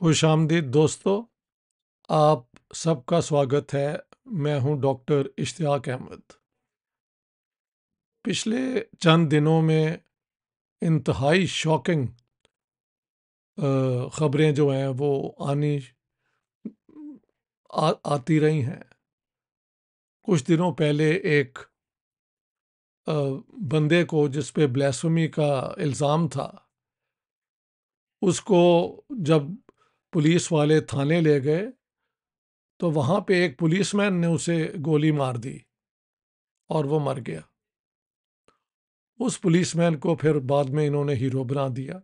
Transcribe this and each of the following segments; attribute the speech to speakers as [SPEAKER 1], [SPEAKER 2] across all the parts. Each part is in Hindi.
[SPEAKER 1] खुश आमदीद। दोस्तों आप सबका स्वागत है। मैं हूँ डॉक्टर इश्तियाक अहमद। पिछले चंद दिनों में इंतहाई शॉकिंग ख़बरें जो हैं वो आनी आ, आती रही हैं। कुछ दिनों पहले एक आ, बंदे को जिस पे ब्लैसमी का इल्ज़ाम था उसको जब पुलिस वाले थाने ले गए तो वहाँ पे एक पुलिसमैन ने उसे गोली मार दी और वो मर गया। उस पुलिसमैन को फिर बाद में इन्होंने हीरो बना दिया।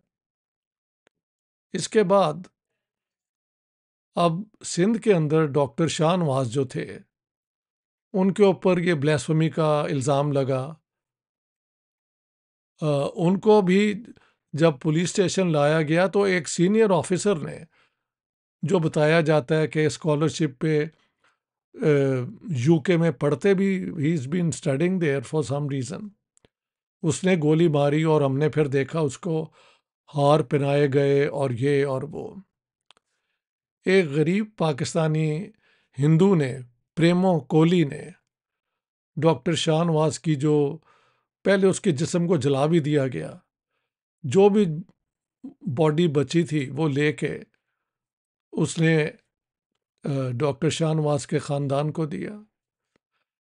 [SPEAKER 1] इसके बाद अब सिंध के अंदर डॉक्टर शाह नवाज़ जो थे उनके ऊपर ये ब्लैसमी का इल्ज़ाम लगा। आ, उनको भी जब पुलिस स्टेशन लाया गया तो एक सीनियर ऑफिसर ने जो बताया जाता है कि स्कॉलरशिप पे यूके में पढ़ते भी he is been studying there for some reason उसने गोली मारी और हमने फिर देखा उसको हार पहनाए गए और ये और वो। एक गरीब पाकिस्तानी हिंदू ने, प्रेमो कोहली ने, डॉक्टर शाहनवाज की जो पहले उसके जिस्म को जला भी दिया गया, जो भी बॉडी बची थी वो लेके उसने डॉक्टर शाहनवाज के ख़ानदान को दिया।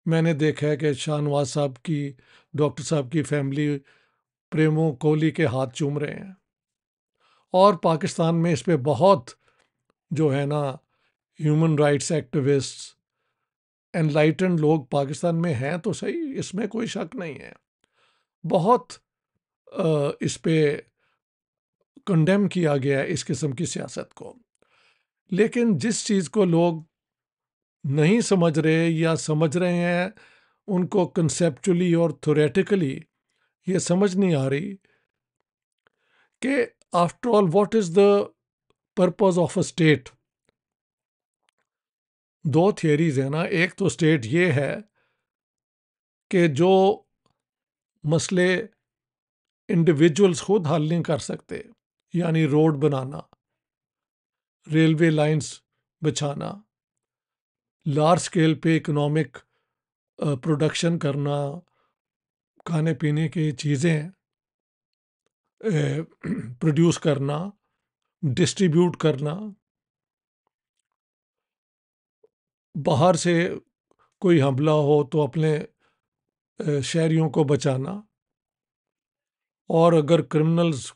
[SPEAKER 1] मैंने देखा है कि शाहनवाज साहब की, डॉक्टर साहब की फैमिली प्रेमो, कोहली के हाथ चूम रहे हैं। और पाकिस्तान में इस पर बहुत जो है ना ह्यूमन राइट्स एक्टिविस्ट एनलाइटन लोग पाकिस्तान में हैं तो सही, इसमें कोई शक नहीं है। बहुत इस पर कंडेम किया गया है इस किस्म की सियासत को। लेकिन जिस चीज़ को लोग नहीं समझ रहे या समझ रहे हैं, उनको कंसेप्चुअली और थोरेटिकली ये समझ नहीं आ रही कि after all what is the purpose of a state दो थियरीज है ना। एक तो स्टेट ये है कि जो मसले इंडिविजुअल्स खुद हल नहीं कर सकते, यानी रोड बनाना। रेलवे लाइंस बिछाना लार्ज स्केल पे इकोनॉमिक प्रोडक्शन करना, खाने पीने की चीज़ें प्रोड्यूस करना, डिस्ट्रीब्यूट करना। बाहर से कोई हमला हो तो अपने शहरियों को बचाना। और अगर क्रिमिनल्स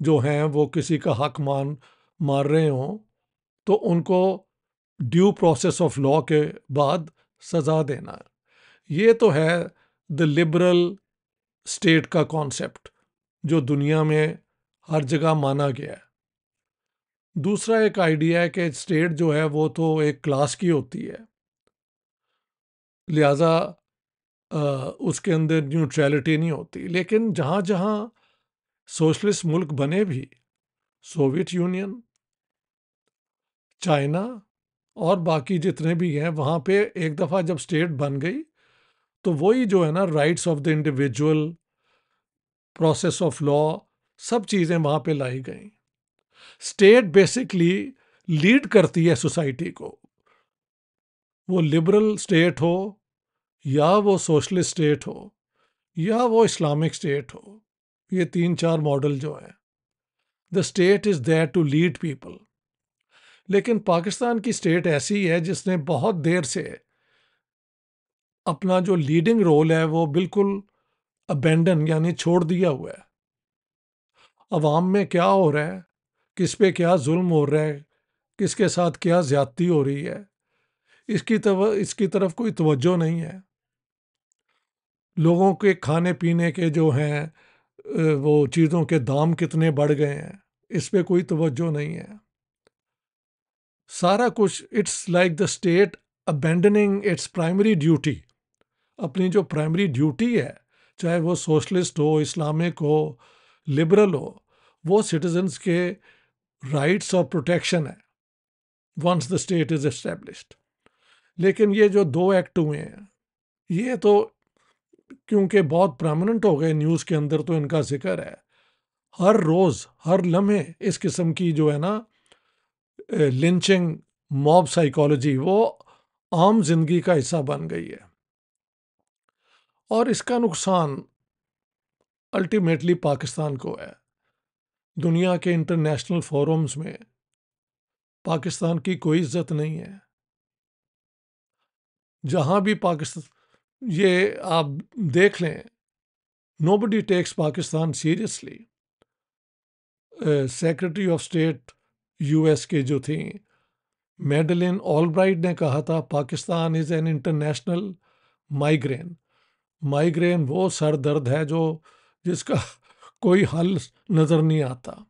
[SPEAKER 1] जो हैं वो किसी का हक मान मार रहे हों तो उनको ड्यू प्रोसेस ऑफ़ लॉ के बाद सज़ा देना। ये तो है द लिबरल स्टेट का कॉन्सेप्ट जो दुनिया में हर जगह माना गया है। दूसरा एक आइडिया है कि स्टेट जो है, वो तो एक क्लास की होती है। लिहाजा उसके अंदर न्यूट्रलिटी नहीं होती। लेकिन जहाँ जहाँ सोशलिस्ट मुल्क बने भी सोवियत यूनियन चाइना और बाकी जितने भी हैं, वहाँ पे एक दफ़ा जब स्टेट बन गई तो वही जो है ना rights of the individual process of law सब चीज़ें वहाँ पे लाई गई। स्टेट बेसिकली लीड करती है सोसाइटी को। वो लिबरल स्टेट हो, या वो सोशलिस्ट स्टेट हो, या वो इस्लामिक स्टेट हो, ये तीन चार मॉडल जो हैं। The state is there to lead people लेकिन पाकिस्तान की स्टेट ऐसी है जिसने बहुत देर से अपना जो लीडिंग रोल है वो बिल्कुल अबेंडन यानी छोड़ दिया हुआ है। अवाम में क्या हो रहा है? किस पे क्या जुल्म हो रहा है? किसके साथ क्या ज्यादती हो रही है? इसकी तव, इसकी तरफ़ कोई तवज्जो नहीं है। लोगों के खाने पीने के जो हैं वो चीज़ों के दाम कितने बढ़ गए हैं, इस पर कोई तवज्जो नहीं है। सारा कुछ it's like the state abandoning its primary duty अपनी जो प्राइमरी ड्यूटी है, चाहे वो सोशलिस्ट हो इस्लामिक हो लिबरल हो, वो सिटीजन्स के राइट्स और प्रोटेक्शन है once the state is established लेकिन ये जो दो एक्ट हुए हैं, ये तो क्योंकि बहुत प्रमिनेंट हो गए न्यूज़ के अंदर तो इनका ज़िक्र है। हर रोज़, हर लम्हे इस किस्म की जो है ना लिंचिंग मॉब साइकोलॉजी वो आम ज़िंदगी का हिस्सा बन गई है। और इसका नुकसान अल्टीमेटली पाकिस्तान को है। दुनिया के इंटरनेशनल फोरम्स में पाकिस्तान की कोई इज़्ज़त नहीं है। जहाँ भी पाकिस्तान ये आप देख लें nobody takes Pakistan seriously secretary of state US के जो थी। मेडलिन ऑलब्राइट ने कहा था, Pakistan is an international migraine migraine वो सर दर्द है जो, जिसका कोई हल नज़र नहीं आता।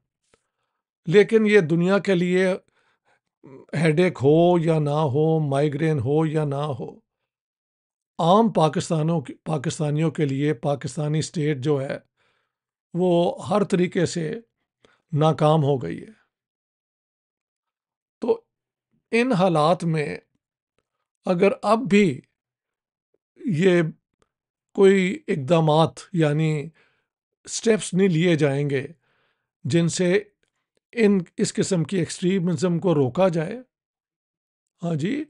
[SPEAKER 1] लेकिन ये दुनिया के लिए हेडेक हो या ना हो माइग्रेन हो या ना हो, आम पाकिस्तानों पाकिस्तानियों के लिए पाकिस्तानी स्टेट जो है, वो हर तरीके से नाकाम हो गई है। इन हालात में अगर अब भी ये कोई इकदाम यानी स्टेप्स नहीं लिए जाएँगे, जिनसे इन, इस किस्म की एक्सट्रीमिज़म को रोका जाए हाँ जी,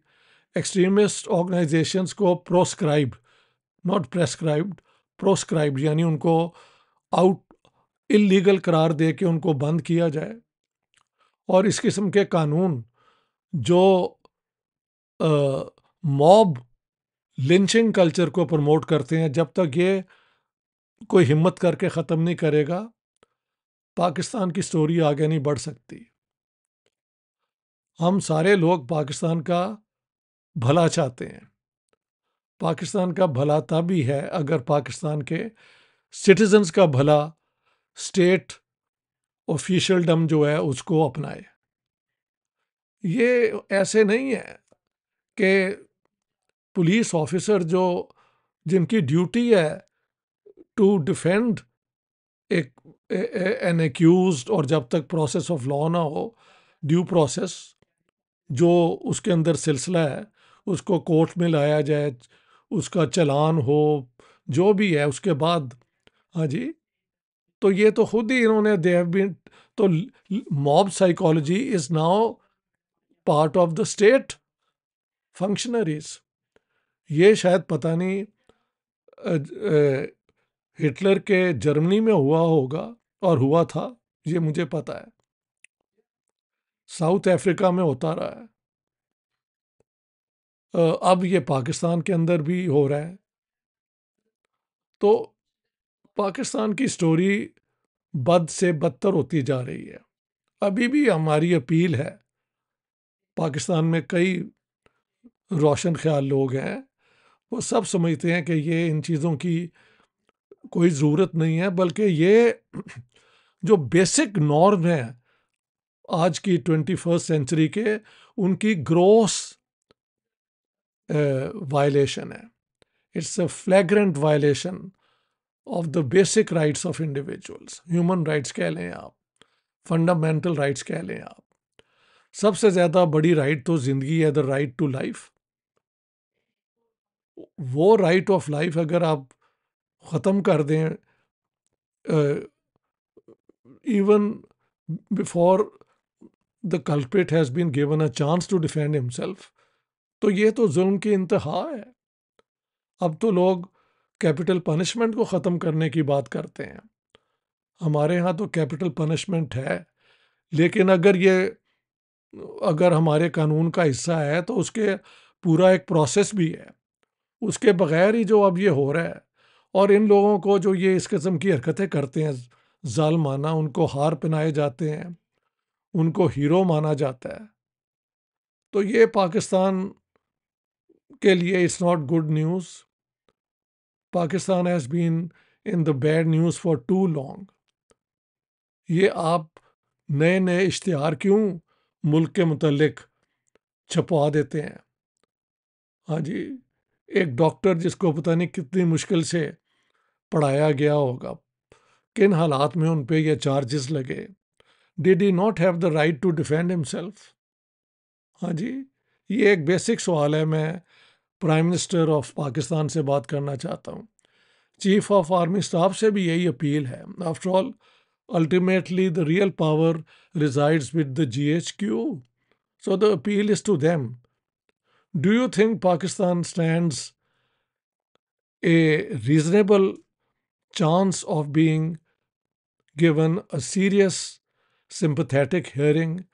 [SPEAKER 1] एक्सट्रीमिस्ट ऑर्गेनाइजेशंस को प्रोस्क्राइब, नॉट प्रेस्क्राइब्ड, प्रोस्क्राइब्ड, यानी उनको आउट इलीगल करार दे के उनको बंद किया जाए। और इस किस्म के कानून जो मॉब लिंचिंग कल्चर को प्रमोट करते हैं, जब तक ये कोई हिम्मत करके ख़त्म नहीं करेगा, पाकिस्तान की स्टोरी आगे नहीं बढ़ सकती। हम सारे लोग पाकिस्तान का भला चाहते हैं। पाकिस्तान का भला ही है अगर पाकिस्तान के सिटीजन्स का भला स्टेट ऑफिशियलडम जो है उसको अपनाए। ये ऐसे नहीं है कि पुलिस ऑफिसर जो, जिनकी ड्यूटी है टू डिफेंड एक एन एक्यूज और जब तक प्रोसेस ऑफ़ लॉ ना हो ड्यू प्रोसेस जो उसके अंदर सिलसिला है, उसको कोर्ट में लाया जाए, उसका चलान हो, जो भी है, उसके बाद हाँ जी तो ये तो खुद ही इन्होंने दे हैव बीन तो mob psychology is now part of the state functionaries ये शायद पता नहीं हिटलर के जर्मनी में हुआ होगा और हुआ था, ये मुझे पता है। साउथ अफ्रीका में होता रहा है। अब ये पाकिस्तान के अंदर भी हो रहा है। तो पाकिस्तान की स्टोरी बद से बदतर होती जा रही है। अभी भी हमारी अपील है पाकिस्तान में कई रोशन ख्याल लोग हैं। वो सब समझते हैं कि ये इन चीज़ों की कोई ज़रूरत नहीं है, बल्कि ये जो बेसिक नॉर्म है आज की ट्वेंटी फ़र्स्ट सेंचुरी के, उनकी ग्रोस वायलेशन है। It's a flagrant violation of the basic rights of individuals. Human rights कह लें आप, फंडामेंटल राइट्स कह लें आप। सबसे ज़्यादा बड़ी राइट तो ज़िंदगी है द राइट टू लाइफ वो राइट ऑफ़ लाइफ अगर आप ख़त्म कर दें even before the culprit has been given a chance to defend himself तो ये तो जुल्म की इंतहा है। अब तो लोग कैपिटल पनिशमेंट को ख़त्म करने की बात करते हैं। हमारे यहाँ तो कैपिटल पनिशमेंट है, लेकिन अगर ये अगर हमारे कानून का हिस्सा है तो उसके पूरा एक प्रोसेस भी है। उसके बगैर ही जो अब ये हो रहा है, और इन लोगों को जो ये इस किस्म की हरकतें करते हैं जालमाना उनको हार पहनाए जाते हैं, उनको हीरो माना जाता है तो ये पाकिस्तान के लिए it's not good news Pakistan has been in the bad news for too long ये आप नए नए इश्तहार क्यों मुल्क के मुतलक छपवा देते हैं। हाँ जी, एक डॉक्टर जिसको पता नहीं कितनी मुश्किल से पढ़ाया गया होगा, किन हालात में उन पर यह चार्जेस लगे। Did he not have the right to defend himself हाँ जी, ये एक बेसिक सवाल है, मैं प्राइम मिनिस्टर ऑफ़ पाकिस्तान से बात करना चाहता हूँ। चीफ ऑफ़ आर्मी स्टाफ से भी यही अपील है। After all Ultimately, the real power resides with the GHQ. So the appeal is to them. Do you think Pakistan stands a reasonable chance of being given a serious sympathetic hearing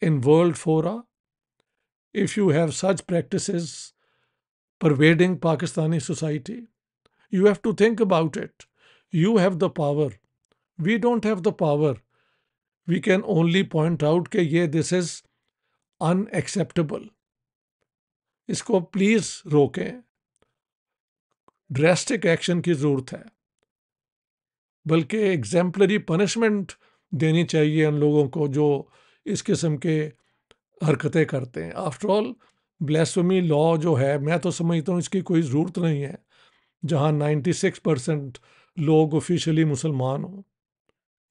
[SPEAKER 1] in world fora? If you have such practices pervading Pakistani society, you have to think about it. You have the power. We don't have the power we can only point out कि ये दिस इज़ अनएक्सेप्टेबल इसको प्लीज़ रोकें। ड्रेस्टिक एक्शन की ज़रूरत है। बल्कि एग्जाम्पलरी पनिशमेंट देनी चाहिए उन लोगों को जो इस किस्म के हरकतें करते हैं। आफ्टर ऑल ब्लेसमी लॉ जो है, मैं तो समझता हूँ इसकी कोई ज़रूरत नहीं है, जहाँ 96 परसेंट लोग ऑफिशियली मुसलमान हों।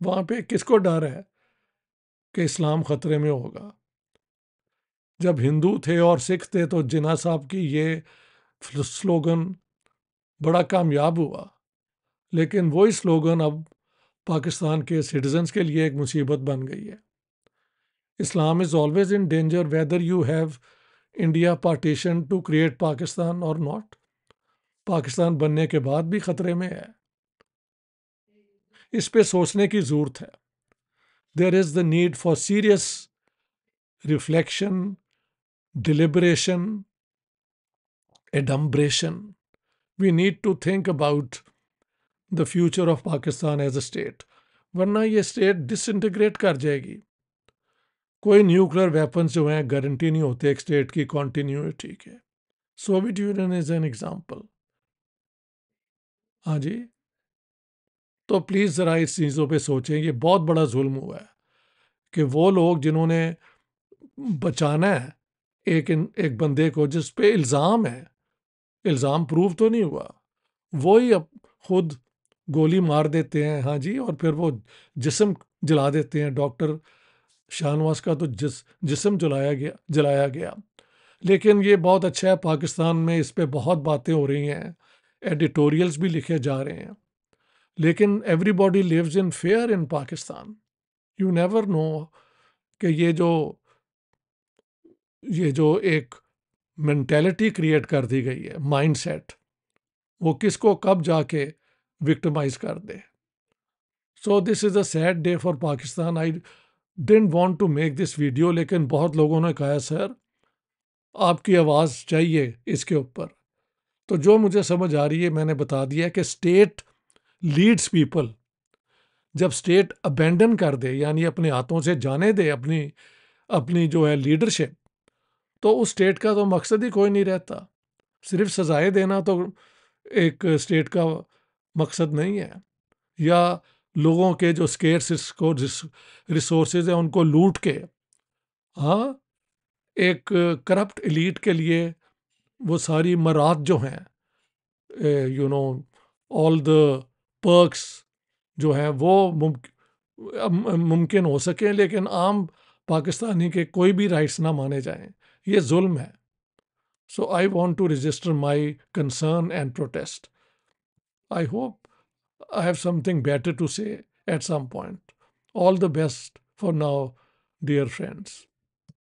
[SPEAKER 1] वहाँ पे किसको डर है? कि इस्लाम ख़तरे में होगा। जब हिंदू थे और सिख थे तो जिना साहब की ये स्लोगन बड़ा कामयाब हुआ। लेकिन वही स्लोगन अब पाकिस्तान के सिटीजन्स के लिए एक मुसीबत बन गई है। Islam is always in danger whether you have India partition to create Pakistan और नॉट। पाकिस्तान बनने के बाद भी ख़तरे में है। इस पे सोचने की ज़रूरत है। There is the need for serious reflection deliberation adumbration we need to think about the future of Pakistan as a state वरना ये स्टेट डिसइंटीग्रेट कर जाएगी। कोई न्यूक्लियर वेपन्स जो हैं गारंटी नहीं होते एक स्टेट की कॉन्टीन्यूटी के। Soviet Union is an example हाँ जी? तो प्लीज़ ज़रा इस चीज़ों पे सोचें ये बहुत बड़ा जुल्म हुआ है कि वो लोग जिन्होंने बचाना है एक इन, एक बंदे को जिस पे इल्ज़ाम है इल्ज़ाम प्रूव तो नहीं हुआ वो ही अब खुद गोली मार देते हैं हाँ जी और फिर वो जिसम जला देते हैं डॉक्टर शाहनवाज का तो जिस जिसम जलाया गया जलाया गया। लेकिन ये बहुत अच्छा है पाकिस्तान में इस पर बहुत बातें हो रही हैं एडिटोरियल्स भी लिखे जा रहे हैं। लेकिन everybody lives in fear in Pakistan you never know कि ये जो ये जो एक मैंटेलिटी क्रिएट कर दी गई है माइंडसेट वो किसको कब जाके विक्टमाइज कर दे? So this is a sad day for Pakistan I don't want to make this video लेकिन बहुत लोगों ने कहा, सर, आपकी आवाज़ चाहिए इसके ऊपर. तो जो मुझे समझ आ रही है, मैंने बता दिया कि स्टेट लीड्स पीपल जब स्टेट अबेंडन कर दे, यानी अपने हाथों से जाने दे अपनी अपनी जो है लीडरशिप तो उस स्टेट का तो मकसद ही कोई नहीं रहता। सिर्फ़ सजाएँ देना तो एक स्टेट का मकसद नहीं है। या लोगों के जो स्केर्स को रिसोर्स हैं, उनको लूट के हाँ एक करप्ट एलीट के लिए वो सारी मरात जो हैं you know all the perks जो हैं वो मुमकिन हो सकें लेकिन आम पाकिस्तानी के कोई भी राइट्स ना माने जाएँ ये जुल्म है so I want to register my concern and protest I hope I have something better to say at some point. All the best for now, dear friends.